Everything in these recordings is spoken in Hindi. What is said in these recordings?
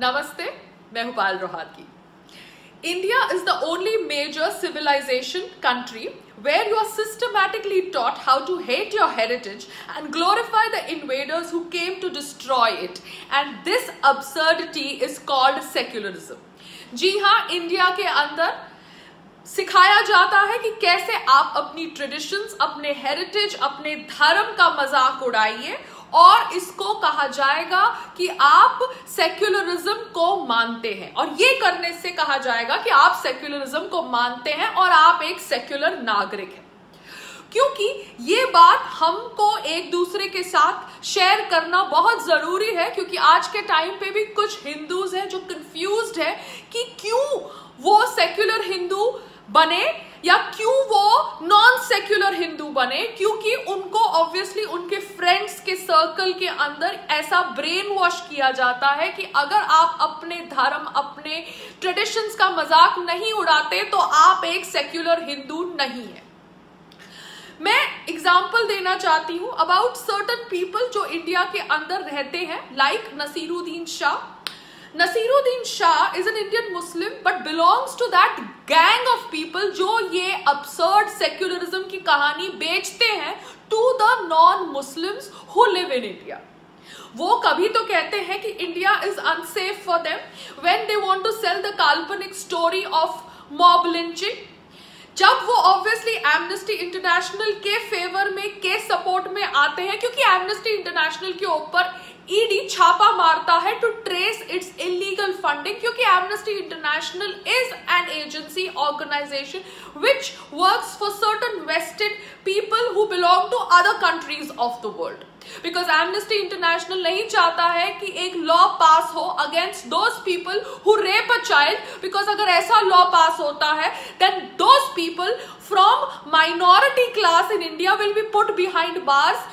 नमस्ते, मैं हूपाल रोहारकी India is the only major civilisation country where you are systematically taught how to hate your heritage and glorify the invaders who came to destroy it and this absurdity is called secularism जी हाँ, इंडिया के अंदर सिखाया जाता है कि कैसे आप अपनी ट्रेडिशंस अपने हेरिटेज अपने धर्म का मज़ाक उड़ाइए और इसको कहा जाएगा कि आप सेक्युलरिज्म को मानते हैं। और ये करने से कहा जाएगा कि आप सेक्युलरिज्म को मानते हैं और आप एक सेक्युलर नागरिक हैं। क्योंकि ये बात हमको एक दूसरे के साथ शेयर करना बहुत ज़रूरी है, क्योंकि आज के टाइम पे भी कुछ हिंदूज हैं जो कंफ्यूज्ड है कि क्यों वो सेक्युलर हिंदू बने या क्यों वो नॉन सेक्युलर हिंदू बने? क्योंकि उनको ऑब्वियसली उनके फ्रेंड्स के सर्कल के अंदर ऐसा ब्रेन वॉश किया जाता है कि अगर आप अपने धर्म, अपने ट्रेडिशंस का मज़ाक नहीं उड़ाते तो आप एक सेक्युलर हिंदू नहीं है। मैं एग्ज़ाम्पल देना चाहती हूँ अबाउट सर्टन पीपल जो इंडिया के अंदर रहते हैं like like Naseeruddin Shah. Naseeruddin Shah is an Indian Muslim but belongs to that gang of people जो ये अपसर्ड सेक्युलरिज्म की कहानी बेचते हैं to the non Muslims who live in India वो कभी तो कहते हैं कि India is unsafe for them when they want to sell the काल्पनिक स्टोरी ऑफ़ मॉब लिंचिंग जब वो ऑब्वियसली एमनेस्टी इंटरनेशनल के फेवर में, के सपोर्ट में आते हैं, क्योंकि एमनेस्टी इंटरनेशनल के ऊपर ईडी e छापा मारता है to trace its illegal funding क्योंकि Amnesty International is an agency organisation which works for certain vested people who belong to other countries of the world because Amnesty International नहीं चाहता है कि एक लॉ पास हो against those people who rape a child because अगर ऐसा लॉ पास होता है then those people from minority class in India will be put behind bars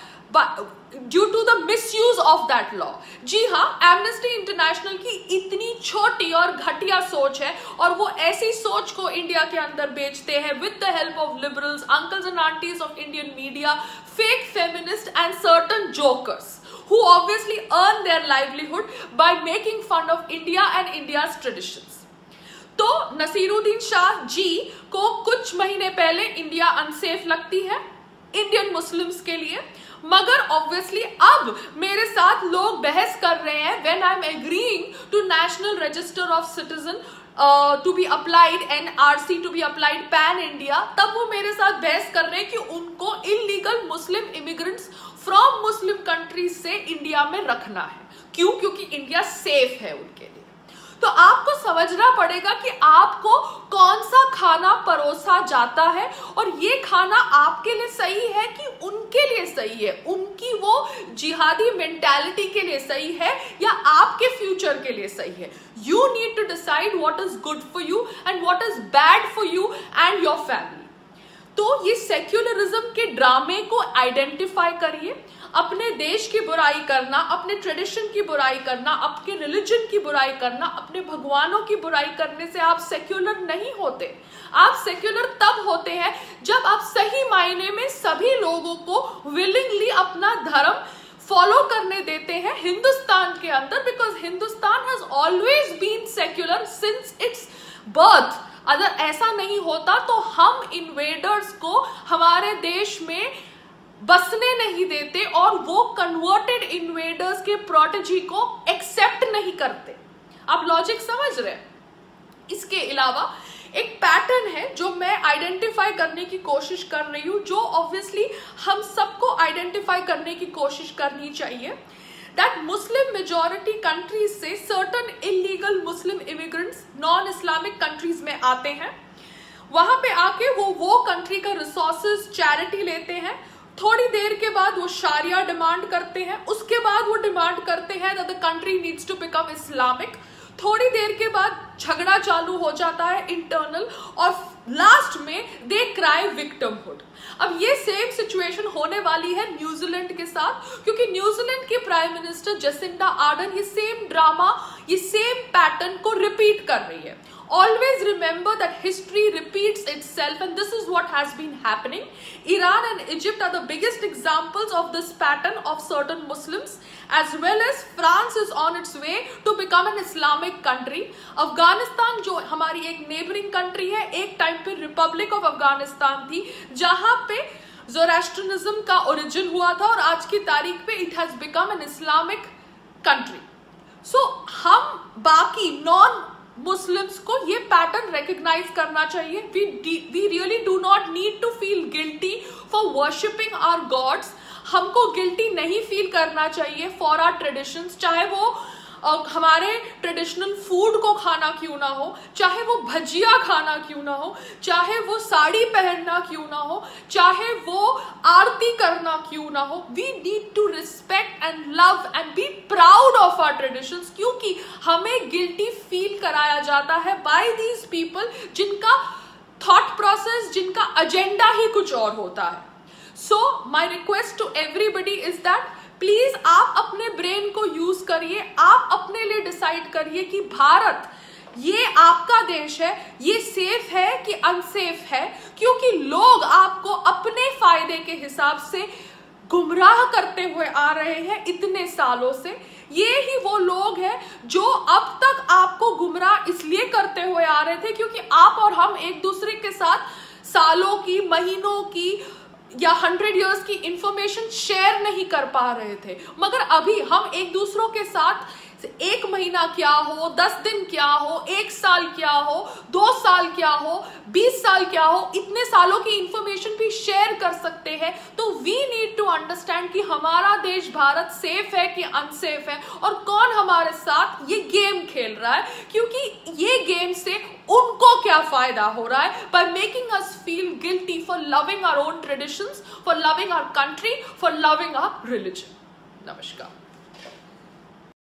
due to the misuse of that law जी हाँ एमनेस्टी इंटरनेशनल की इतनी छोटी और घटिया सोच है और वो ऐसी सोच को इंडिया के अंदर बेचते हैं with the help of liberals uncles and aunties of Indian media fake feminist and certain jokers who obviously earn their livelihood by making fun of India and India's traditions. तो नसीरुद्दीन शाह जी को कुछ महीने पहले इंडिया अनसेफ लगती है इंडियन मुस्लिम्स के लिए। मगर ऑब्वियसली अब मेरे साथ लोग बहस कर रहे हैं when I am agreeing to national register of citizen to be applied N R C to be applied pan India तब वो मेरे साथ बहस कर रहे हैं कि उनको illegal Muslim immigrants from Muslim countries से इंडिया में रखना है। क्यों? क्योंकि इंडिया सेफ़ है उनके लिए। तो आपको समझना पड़ेगा कि आपको कौन खाना परोसा जाता है और ये खाना आपके लिए सही है कि उनके लिए सही है? उनकी वो जिहादी मेंटेलिटी के लिए सही है या आपके फ्यूचर के लिए सही है? You need to decide what is good for you and what is bad for you and your family तो ये सेक्युलरिज्म के ड्रामे को आइडेंटिफाई करिए। अपने देश की बुराई करना, अपने ट्रेडिशन की बुराई करना अपने रिलीजन की बुराई करना, अपने भगवानों की बुराई करने से आप सेक्युलर नहीं होते। आप सेक्युलर तब होते हैं जब आप सही मायने में सभी लोगों को विलिंगली अपना धर्म फॉलो करने देते हैं हिंदुस्तान के अंदर because Hindustan has always been secular since its birth अगर ऐसा नहीं होता तो हम इन्वेडर्स को हमारे देश में बसने नहीं देते और वो कन्वर्टेड इन्वेडर्स के प्रोटेजी को एक्सेप्ट नहीं करते। आप लॉजिक समझ रहे हैं? इसके अलावा एक पैटर्न है जो मैं आइडेंटिफाई करने की कोशिश कर रही हूँ, जो ऑब्वियसली हम सबको आइडेंटिफाई करने की कोशिश करनी चाहिए। दैट मुस्लिम मेजोरिटी कंट्रीज़ से certain illegal Muslim immigrants non Islamic countries में आते हैं। वहाँ पे आके वो वो कंट्री का रिसोर्सेज चैरिटी लेते हैं थोड़ी देर के बाद वो शारिया डिमांड करते हैं। उसके बाद वो डिमांड करते हैं the country needs to become Islamic थोड़ी देर के बाद झगड़ा चालू हो जाता है इंटरनल और लास्ट में दे क्राई विक्टमहुड अब ये सेम सिचुएशन होने वाली है न्यूजीलैंड के साथ, क्योंकि न्यूजीलैंड के प्राइम मिनिस्टर जसिंडा आर्डन ये सेम ड्रामा ये सेम पैटर्न को रिपीट कर रही है। Always remember that history repeats itself and this is what has been happening. Iran and Egypt are the biggest examples of this pattern of certain Muslims as well as France is on its way to become an Islamic country. Afghanistan जो हमारी एक neighboring country है एक time पे Republic of Afghanistan थी जहाँ पे जोरास्ट्रनिज्म का ओरिजिन हुआ था और आज की तारीख पे it has become an Islamic country so हम बाकी नॉन मुस्लिम्स को ये पैटर्न रिकग्नाइज करना चाहिए. We we really do not need to feel guilty for worshipping our gods हमको गिल्टी नहीं फील करना चाहिए फॉर आर ट्रेडिशंस चाहे वो हमारे ट्रेडिशनल फ़ूड को खाना क्यों ना हो, चाहे वो भजिया खाना क्यों ना हो, चाहे वो साड़ी पहनना क्यों ना हो, चाहे वो आरती करना क्यों ना हो we need to respect and love and be proud of our traditions क्योंकि हमें गिल्टी फील कराया जाता है बाय दीज पीपल जिनका थॉट प्रोसेस जिनका एजेंडा ही कुछ और होता है। So my request to everybody is that please आप अपने ब्रेन को यूज़ करिए। आप अपने लिए डिसाइड करिए कि भारत, ये आपका देश है, ये सेफ़ है कि अनसेफ है? क्योंकि लोग आपको अपने फ़ायदे के हिसाब से गुमराह करते हुए आ रहे हैं इतने सालों से। ये ही वो लोग हैं जो अब तक आपको गुमराह इसलिए करते हुए आ रहे थे क्योंकि आप और हम एक दूसरे के साथ सालों की, महीनों की या हंड्रेड ईयर्स की इंफॉर्मेशन शेयर नहीं कर पा रहे थे। मगर अभी हम एक दूसरों के साथ एक महीना क्या हो, दस दिन क्या हो, एक साल क्या हो, दो साल क्या हो, बीस साल क्या हो, इतने सालों की इंफॉर्मेशन भी शेयर कर सकते हैं। तो वी नीड टू अंडरस्टैंड कि हमारा देश भारत सेफ़ है कि अनसेफ है? और कौन हमारे साथ ये गेम खेल रहा है? क्योंकि ये गेम से उनको क्या फ़ायदा हो रहा है? By making us feel guilty for loving our own traditions for loving our country for loving our religion नमस्कार।